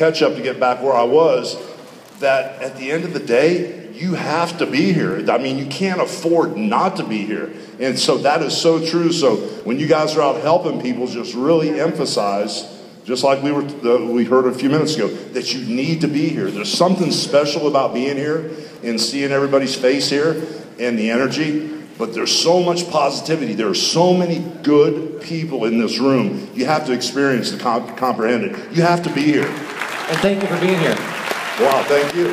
catch up to get back where I was. That at the end of the day, you have to be here. I mean, you can't afford not to be here. And so that is so true. So when you guys are out helping people, just really emphasize just like we were we heard a few minutes ago that you need to be here there's something special about being here and seeing everybody's face here and the energy but there's so much positivity there are so many good people in this room you have to experience to comp- comprehend it you have to be here and thank you for being here wow thank you,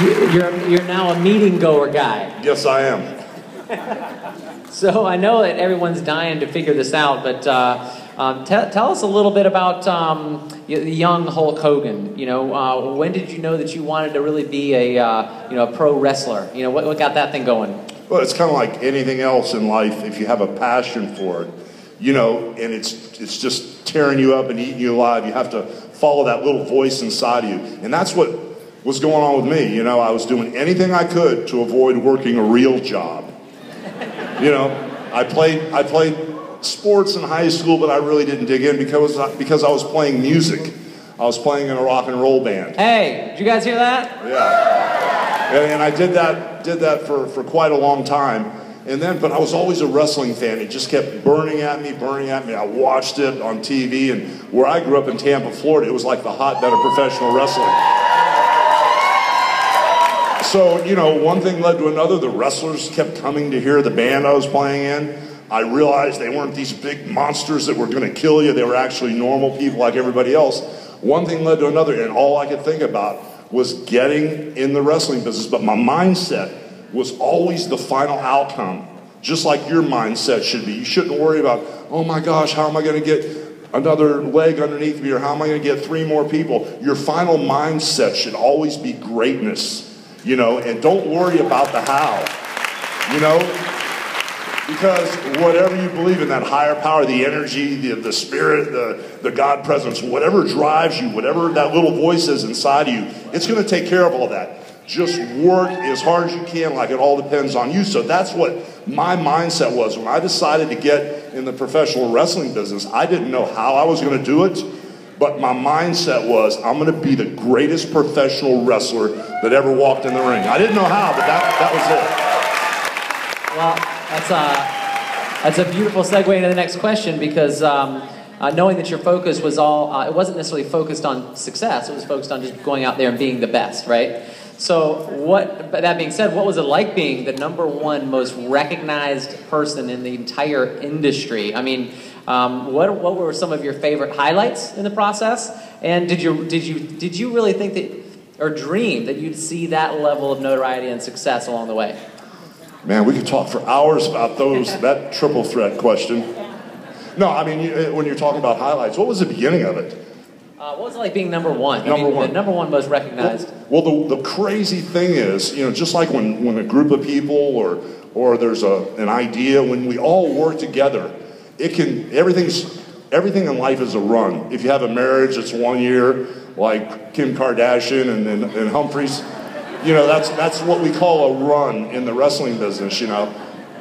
you you're, you're now a meeting goer guy yes i am so i know that everyone's dying to figure this out but uh, um, t- tell us a little bit about um, the young Hulk Hogan. You know, uh, when did you know that you wanted to really be a uh, you know a pro wrestler? You know, what, what got that thing going? Well, it's kind of like anything else in life. If you have a passion for it, you know, and it's it's just tearing you up and eating you alive, you have to follow that little voice inside of you, and that's what was going on with me. You know, I was doing anything I could to avoid working a real job. You know, I played I played sports in high school, but I really didn't dig in because because I was playing music. I was playing in a rock and roll band. Hey, did you guys hear that? Yeah. And, and I did that did that for, for quite a long time. And then, but I was always a wrestling fan. It just kept burning at me, burning at me. I watched it on TV, and where I grew up in Tampa, Florida, it was like the hotbed of professional wrestling. So, you know, one thing led to another. The wrestlers kept coming to hear the band I was playing in. I realized they weren't these big monsters that were going to kill you. They were actually normal people like everybody else. One thing led to another, and all I could think about was getting in the wrestling business. But my mindset was always the final outcome, just like your mindset should be. You shouldn't worry about, oh my gosh, how am I going to get another leg underneath me, or how am I going to get three more people? Your final mindset should always be greatness, you know, and don't worry about the how. You know, because whatever you believe in, that higher power, the energy, the, the spirit, the, the God presence, whatever drives you, whatever that little voice is inside of you, it's going to take care of all that. Just work as hard as you can, like it all depends on you. So that's what my mindset was. When I decided to get in the professional wrestling business, I didn't know how I was going to do it, but my mindset was I'm going to be the greatest professional wrestler that ever walked in the ring. I didn't know how, but that, that was it. Well, that's a, that's a beautiful segue into the next question because um, uh, knowing that your focus was all, uh, it wasn't necessarily focused on success, it was focused on just going out there and being the best, right? So, what, that being said, what was it like being the number one most recognized person in the entire industry? I mean, um, what, what were some of your favorite highlights in the process? And did you, did you, did you really think that, or dream that you'd see that level of notoriety and success along the way? Man, we could talk for hours about those, that triple threat question. No, I mean, when you're talking about highlights, what was the beginning of it? Uh, what was it like being number one? Number I mean, one. The number one most recognized. Well, well, the, the crazy thing is, you know, just like when, when a group of people or, or there's a, an idea, when we all work together, it can, everything's, everything in life is a run. If you have a marriage, it's one year, like Kim Kardashian and, and, and Humphries you know, that's, that's what we call a run in the wrestling business, you know.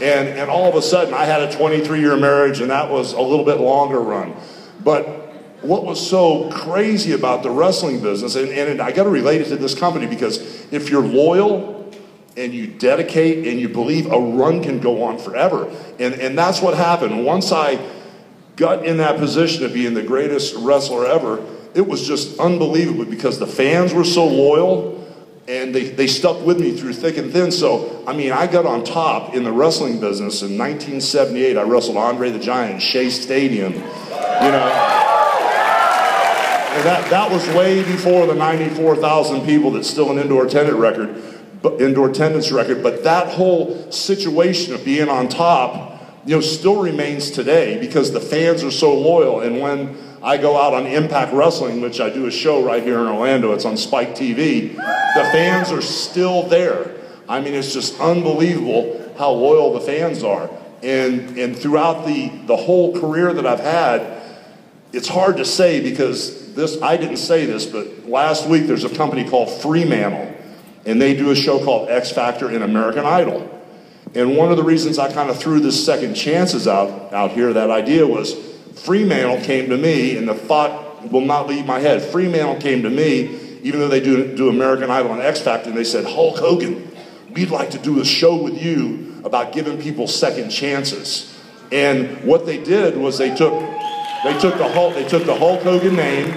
And, and all of a sudden, I had a 23 year marriage, and that was a little bit longer run. But what was so crazy about the wrestling business, and, and I got to relate it to this company because if you're loyal and you dedicate and you believe, a run can go on forever. And, and that's what happened. Once I got in that position of being the greatest wrestler ever, it was just unbelievable because the fans were so loyal and they, they stuck with me through thick and thin. So, I mean, I got on top in the wrestling business in 1978. I wrestled Andre the Giant, in Shea Stadium, you know. That, that was way before the 94,000 people that's still an indoor attendance record, indoor attendance record. But that whole situation of being on top, you know, still remains today because the fans are so loyal. And when I go out on Impact Wrestling, which I do a show right here in Orlando. It's on Spike TV. The fans are still there. I mean, it's just unbelievable how loyal the fans are. And, and throughout the, the whole career that I've had, it's hard to say because this, I didn't say this, but last week there's a company called Fremantle, and they do a show called X Factor in American Idol. And one of the reasons I kind of threw this second chances out, out here, that idea was Fremantle came to me, and the thought will not leave my head. Fremantle came to me, even though they do, do American Idol and X Factor, and they said, Hulk Hogan, we'd like to do a show with you about giving people second chances. And what they did was they took they took the Hulk, they took the Hulk Hogan name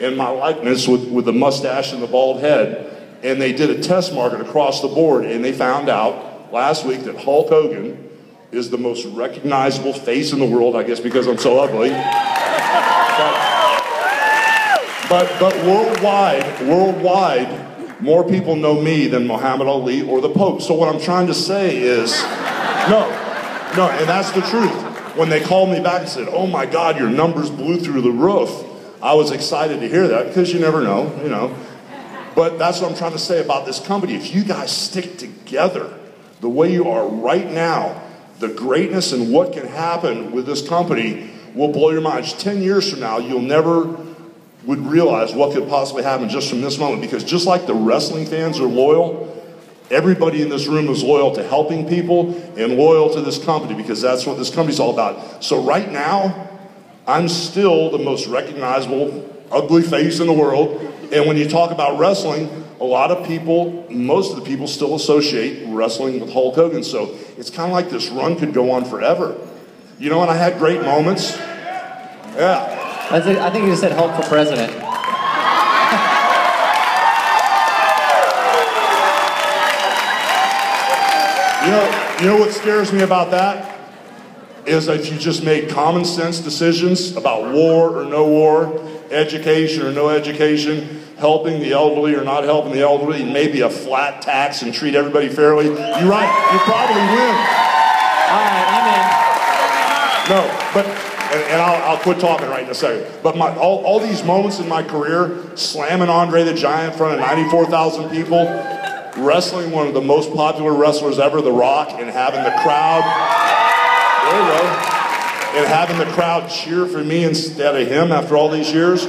and my likeness with, with the mustache and the bald head, and they did a test market across the board, and they found out last week that Hulk Hogan is the most recognizable face in the world, I guess because I'm so ugly. But, but, but worldwide, worldwide, more people know me than Muhammad Ali or the Pope. So what I'm trying to say is, no, no, and that's the truth when they called me back and said, Oh my God, your numbers blew through the roof, I was excited to hear that because you never know, you know. But that's what I'm trying to say about this company. If you guys stick together the way you are right now, the greatness and what can happen with this company will blow your minds. 10 years from now, you'll never would realize what could possibly happen just from this moment because just like the wrestling fans are loyal, Everybody in this room is loyal to helping people and loyal to this company because that's what this company's all about. So, right now, I'm still the most recognizable ugly face in the world. And when you talk about wrestling, a lot of people, most of the people still associate wrestling with Hulk Hogan. So, it's kind of like this run could go on forever. You know, and I had great moments. Yeah. I think you just said Hulk for president. You know, you know what scares me about that? Is if you just make common sense decisions about war or no war, education or no education, helping the elderly or not helping the elderly, maybe a flat tax and treat everybody fairly, you're right, you probably win. All right, I'm in. No, but, and, and I'll, I'll, quit talking right in a second. But my, all, all these moments in my career, slamming Andre the Giant in front of 94,000 people, wrestling one of the most popular wrestlers ever, The Rock, and having the crowd, there you go, and having the crowd cheer for me instead of him after all these years.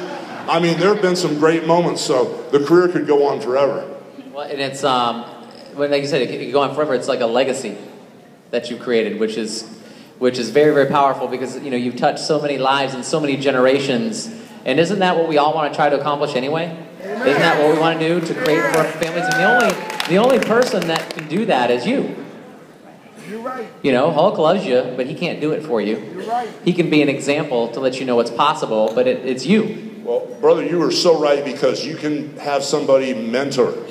I mean, there have been some great moments, so the career could go on forever. Well, and it's, um, like you said, it could go on forever. It's like a legacy that you've created, which is, which is very, very powerful because, you know, you've touched so many lives and so many generations. And isn't that what we all want to try to accomplish anyway? Isn't that what we want to do to create for our families? And the only, the only person that can do that is you. You're right. You know, Hulk loves you, but he can't do it for you. You're right. He can be an example to let you know what's possible, but it, it's you. Well, brother, you are so right because you can have somebody mentor